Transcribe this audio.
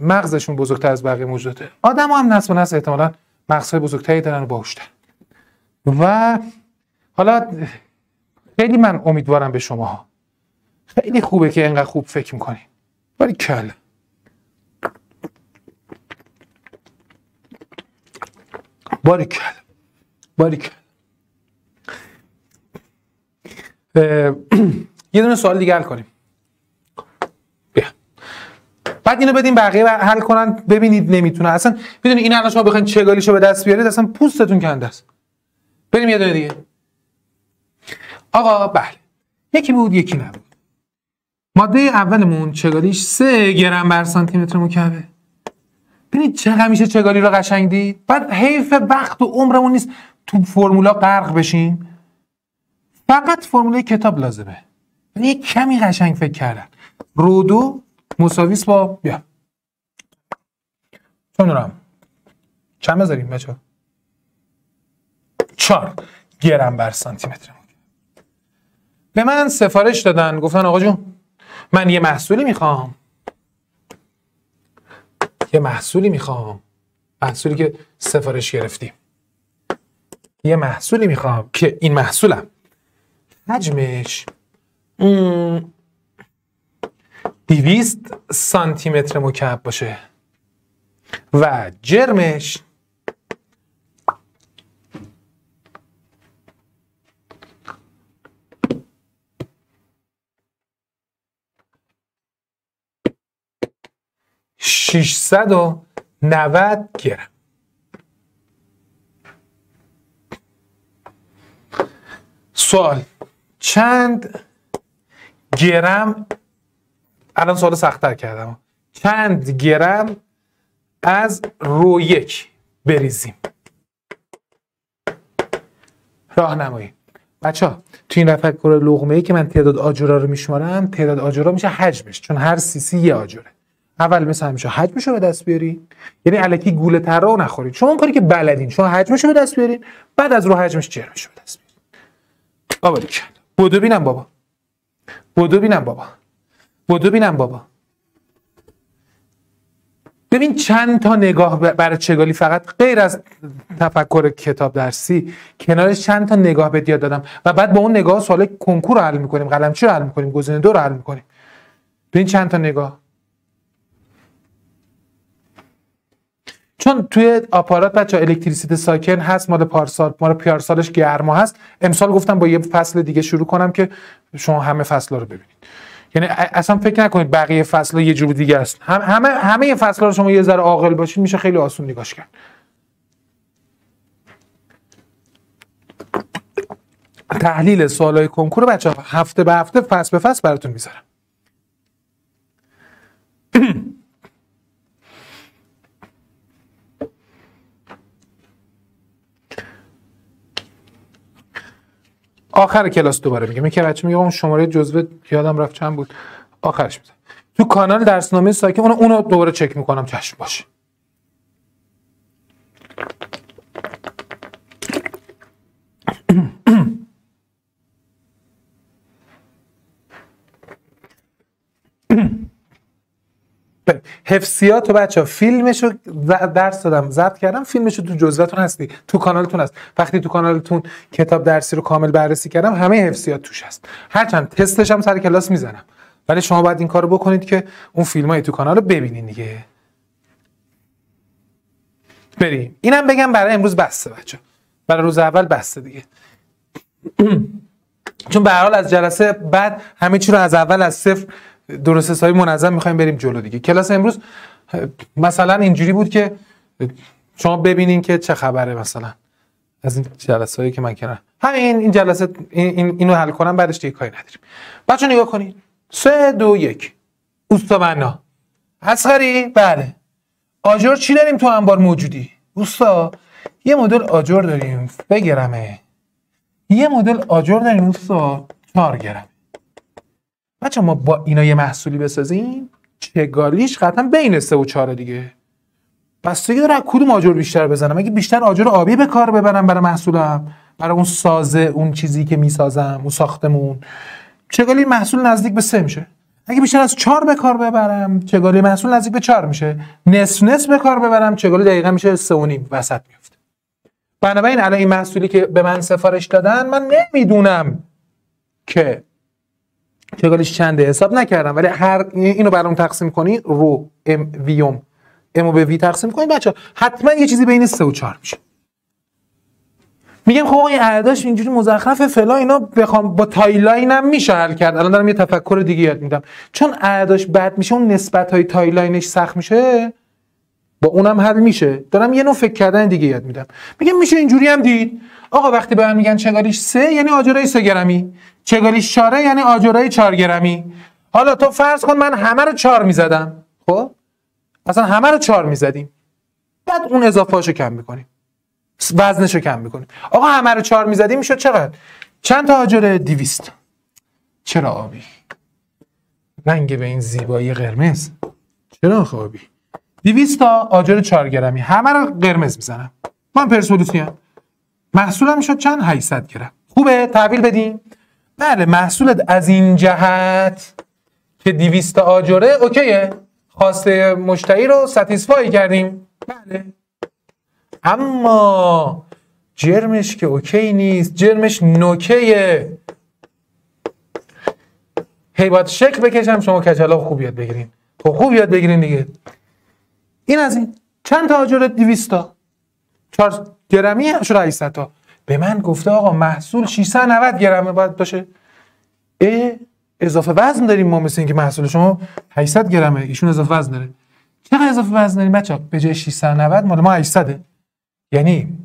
مغزشون بزرگتر از بقیه موجوده. آدم هم نسل و نسل احتمالا مغزهای بزرگتری دارن و باهوشتر. و حالا خیلی من امیدوارم به شما خیلی خوبه که اینقدر خوب فکر می‌کنی. ولی کل باریکل باریکل یه دونه سوال دیگه کنیم. بعد اینو بدیم بقیه حل کنن. ببینید نمی‌تونه. اصلا می‌دونی این الان شما بخواید چگالیشو به دست بیارید اصلا پوستتون کنده است. بریم یه دونه دیگه. آقا بله. یکی بود یکی نبود. ماده اولمون چگالیش 3 گرم بر سانتی متر مکعبه ببینید چه همیشه چگالی رو قشنگ دید؟ بعد حیف وقت و عمرمون نیست تو فرمولا غرق بشیم. فقط فرمولای کتاب لازمه. یعنی یه کمی قشنگ فکر کردن. رودو مساویس با بیا. چون چند بذاریم بچه چار گرم بر سانتی متر به من سفارش دادن. گفتن آقا جون من یه محصولی می‌خوام. یه محصولی می‌خوام. محصولی که سفارش گرفتیم. یه محصولی می‌خوام که این محصولم. حجمش. دیویست سانتی متر مکعب باشه. و جرمش ششصد و نود گرم. سوال. چند گرم الان سوال سختتر کردم. چند گرم از رو یک بریزیم؟ راهنمایی. بچه ها تو این تفکر لغمه ای که من تعداد آجورا رو میشمارم تعداد آجورا میشه حجمش چون هر سیسی یه آجوره. اول مثل همیشه حجمش رو به دست بیارین. یعنی الکی گوله تر رو نخورید شما اون کاری که بلدین شما حجمش رو به دست بیارین بعد از رو حجمش جرمش رو به دست بیارین. بابا دیگه بودو بینم بابا. بودو بینم بابا. بودو بینم بابا. ببین چند تا نگاه برای چگالی فقط غیر از تفکر کتاب درسی کنارش چند تا نگاه به یاد دادم و بعد با اون نگاه سوال کنکور رو حل می‌کنیم قلمچی رو حل می‌کنیم گزینه دو رو حل می‌کنیم. ببین چند تا نگاه. چون توی آپارات بچه الکتریسیته ساکن هست مال پارسال مال پیارسالش گرما هست. امسال گفتم با یه فصل دیگه شروع کنم که شما همه فصل رو ببینید. یعنی اصلا فکر نکنید بقیه فصل یه جور دیگه است. هم همه همه فصل رو شما یه ذره عاقل باشید میشه خیلی آسون نگاش کرد. تحلیل سوالای کنکور بچه هفته به هفته فصل به فصل براتون می‌ذارم. آخر کلاس دوباره میگم این که بچه میگه اون شماره جزوه یادم رفت چند بود؟ آخرش می‌ذارم تو کانال درسنامه ساکن اونو اونو دوباره چک می‌کنم. چشم باشه. حفظیات و بچه ها فیلمش رو درس دادم ضبط کردم فیلمش رو تو جزوتون هستی تو کانالتون هست. وقتی تو کانالتون کتاب درسی رو کامل بررسی کردم همه حفظیات توش هست. هرچند تستش هم سر کلاس می‌زنم. ولی شما باید این کارو بکنید که اون فیلم های تو کانال رو ببینین دیگه. بریم. اینم بگم برای امروز بسته بچه. برای روز اول بسته دیگه. چون به حال از جلسه بعد همه چی رو از اول از صفر درست حسابی منظم می‌خوایم بریم جلو دیگه. کلاس امروز مثلا اینجوری بود که شما ببینین که چه خبره مثلا. از این جلسه هایی که من کنم همین این جلسه این اینو حل کنم بعدش دیگه کاری نداریم. بچه نگاه کنین. سه دو یک. اوستا بنا اسخری بله. آجر چی داریم تو انبار موجودی؟ اوستا یه مدل آجر داریم. بگرمه یه مدل آجر داریم اوستا. چهار گرمه. بچه ما با اینا یه محصولی بسازیم چگالیش قطعا بین سه و چهار دیگه. بستگی داره کدوم آجر بیشتر بزنم؟ اگه بیشتر آجر آبی به کار ببرم برای محصولم برای اون سازه اون چیزی که می‌سازم اون ساختمون. چگالی محصول نزدیک به سه میشه. اگه بیشتر از 4 به کار ببرم چگالی محصول نزدیک به 4 میشه. نصف نصف به کار ببرم چگالی دقیقا میشه 3 و نیم وسط میفته بنابراین الان این محصولی که به من سفارش دادن من نمی‌دونم که چگالیش چنده؟ حساب نکردم. ولی هر اینو برام تقسیم کنی رو ام ویوم ام. به وی تقسیم کنید بچه حتما یه چیزی بین 3 و 4 میشه. میگم خب این اعداش اینجوری مزخرف فلا اینا بخوام با تایلاین هم میشه حل کرد. الان دارم یه تفکر دیگه یاد میدم. چون اعداش بد میشه اون نسبت های تایلاینش سخت میشه با اونم حل میشه. دارم یه نوع فکر کردن دیگه یاد میدم. میگم میشه اینجوری هم دید. آقا وقتی به هم میگن چگالیش سه یعنی آجرای سه گرمی. چگالیش چاره یعنی آجرای چهار گرمی. حالا تو فرض کن من همه رو چهار می‌زدم. خب؟ اصلا همه رو چهار می‌زدیم. بعد اون اضافه کم می‌کنیم. وزنش رو کم می‌کنیم. آقا همه رو چهار می‌زدیم می‌شد چقدر؟ چند تا آجره دیویست چرا آبی؟ رنگ به این زیبایی قرمز. چرا آبی؟ 200 تا آجر 4 گرمی همه رو قرمز می‌زنم. من پرسپولیسی محصولم شد چند؟ 800 گرم. خوبه؟ تحویل بدیم بله محصولت از این جهت که 200 تا آجره اوکیه. خواسته مشتری رو ستیسفای کردیم. بله. اما جرمش که اوکی نیست. جرمش نوکیه. هی باید شک بکشم. شما کچلا خوب یاد بگیرین. خب، خوب یاد بگیرین دیگه. این از این چند تا آجر 200 تا؟ 4 گرمی شد 800 تا. به من گفته آقا محصول 690 گرمه باید باشه. اه اضافه وزن داریم ما مثل اینکه محصول شما 800 گرمه. ایشون اضافه وزن داره. چقدر اضافه وزن داریم بچا به جای 690 مال ما 800 یعنی